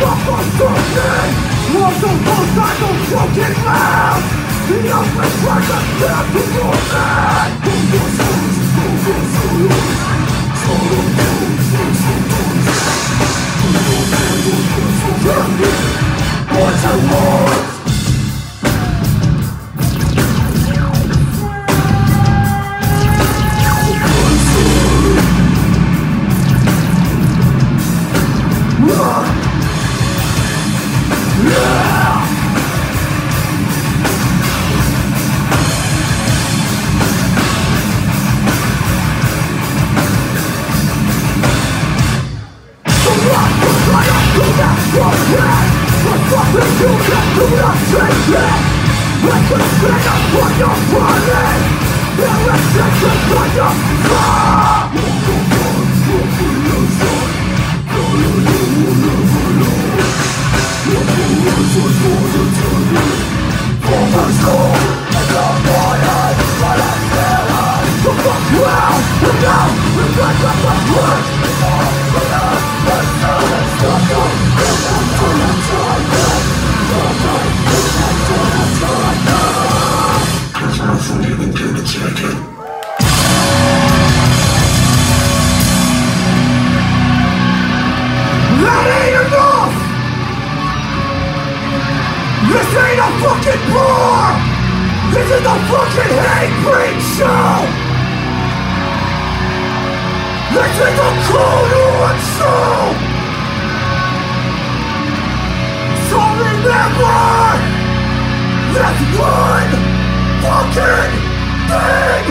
What the fuck was the most I don't fucking The open pressure that the more man Who was who's, who was who's Solo dudes, who's who dudes Who was man, who was who run me What's I want Run! Make the signal for your body The restriction for your soul Walk on guards from the outside Now you know never know What the reason for the turning For the soul and the body For the feeling The fuck well, and now reflect on the words This is the fucking hate breed show! This is the Cold War show! So remember this one fucking thing!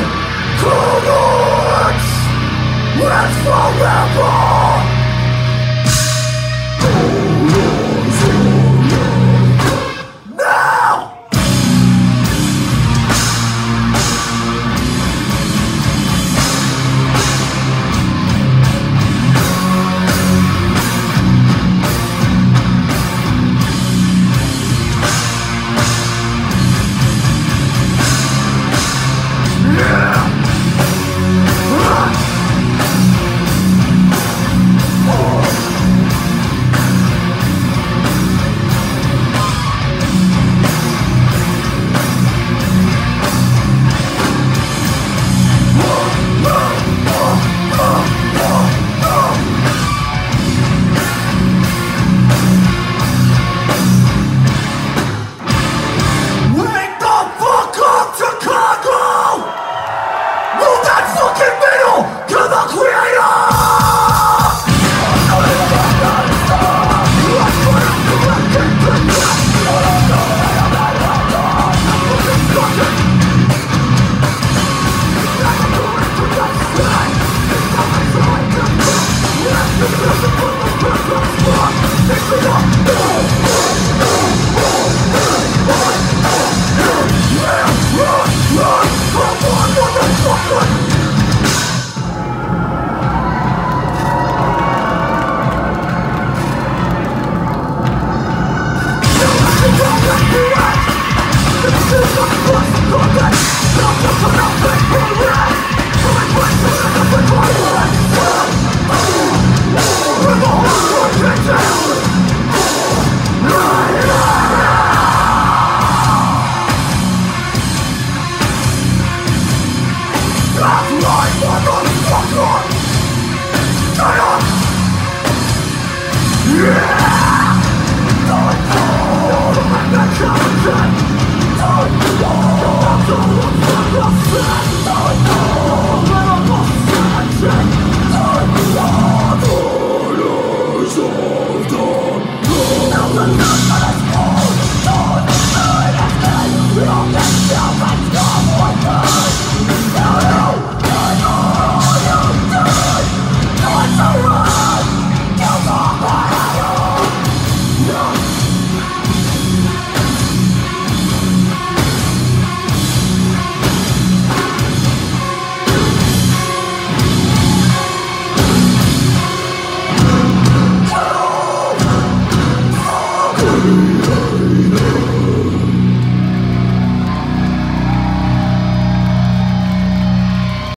Cold War! Let's forever!